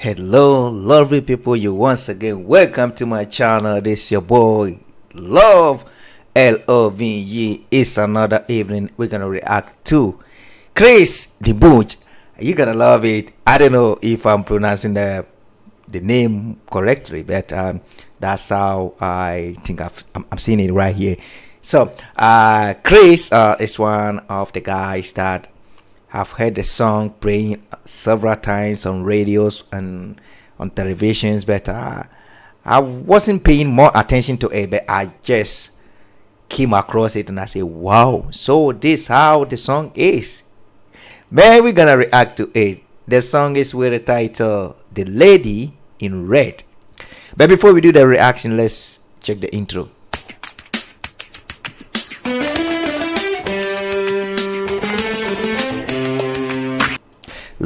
Hello, lovely people. You once again welcome to my channel. This is your boy Love L O V E. It's another evening. We're gonna react to Chris the Butch. You're gonna love it. I don't know if I'm pronouncing the the name correctly, but um, that's how I think I've, I'm, I'm seeing it right here. So, uh, Chris uh, is one of the guys that have heard the song playing several times on radios and on televisions, but uh, I wasn't paying more attention to it. But I just came across it and I said, "Wow! So this how the song is." Man, we're gonna react to it. The song is with the title "The Lady in Red." But before we do the reaction, let's check the intro.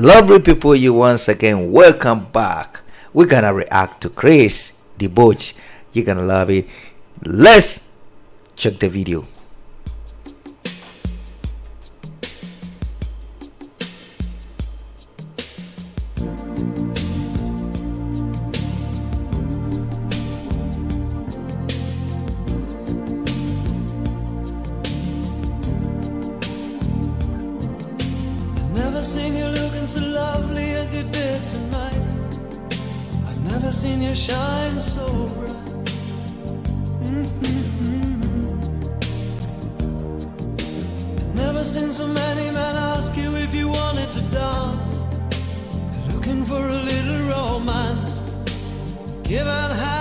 Lovely people, you once again welcome back. We're gonna react to Chris the Butch. You're gonna love it. Let's check the video. So lovely as you did tonight. I've never seen you shine so bright. Mm-hmm. Never seen so many men ask you if you wanted to dance. Looking for a little romance. Given half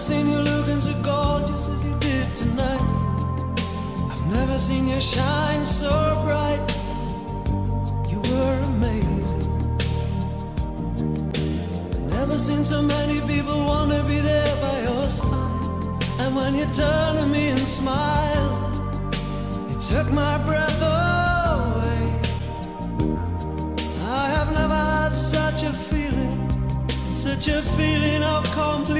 seen you looking so gorgeous as you did tonight. I've never seen you shine so bright. You were amazing. Never seen so many people want to be there by your side. And when you turn to me and smile, it took my breath away. I have never had such a feeling, such a feeling of complete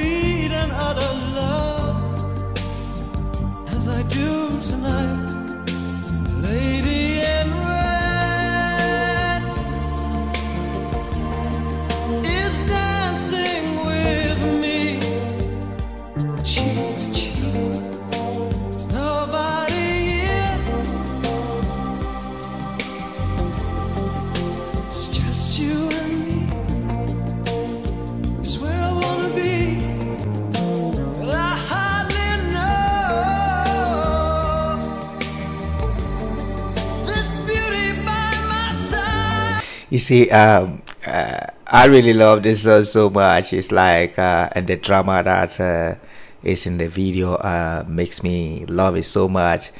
You see, um, uh, I really love this song so much. It's like, uh, and the drama that uh, is in the video uh, makes me love it so much.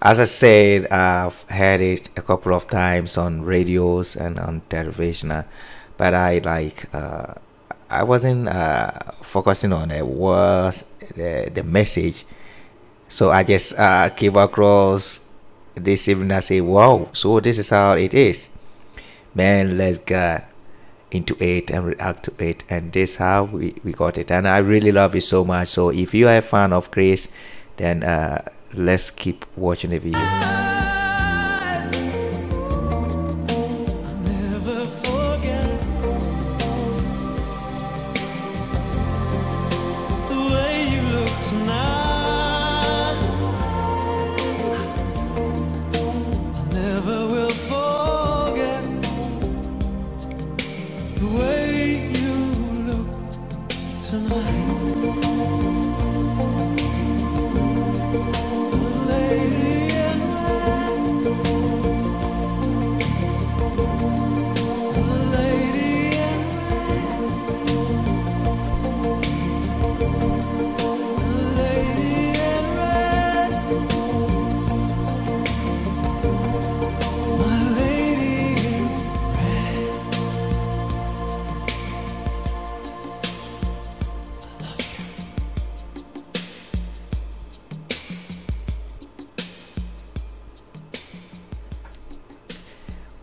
As I said, I've heard it a couple of times on radios and on television, uh, but I like, I wasn't focusing on the words, the, the message. So I just came across this evening. I say, wow, so this is how it is man let's get into it and react to it. And this how we, we got it. And i really love it so much. So if you are a fan of chris then uh let's keep watching the video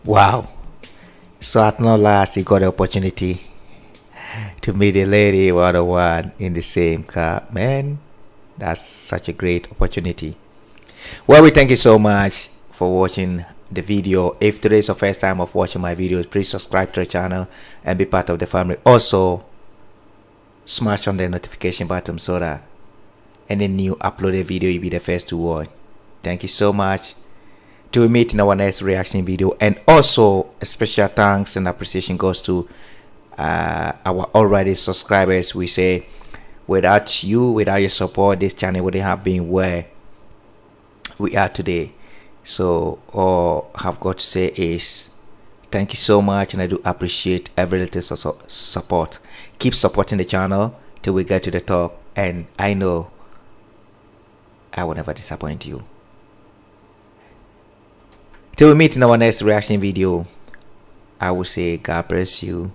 Wow. So at no last, he got the opportunity to meet a lady one on one in the same car. Man, that's such a great opportunity. Well, we thank you so much for watching the video. If today is your first time of watching my videos, please subscribe to the channel and be part of the family. Also, smash on the notification button so that any new uploaded video you'll be the first to watch. Thank you so much we meet in our next reaction video. And also a special thanks and appreciation goes to uh, our already subscribers. We say without you without your support this channel wouldn't have been where we are today. So all i've got to say is thank you so much and i do appreciate every little su- su- support. Keep supporting the channel till we get to the top and i know i will never disappoint you Till we meet in our next reaction video, I will say God bless you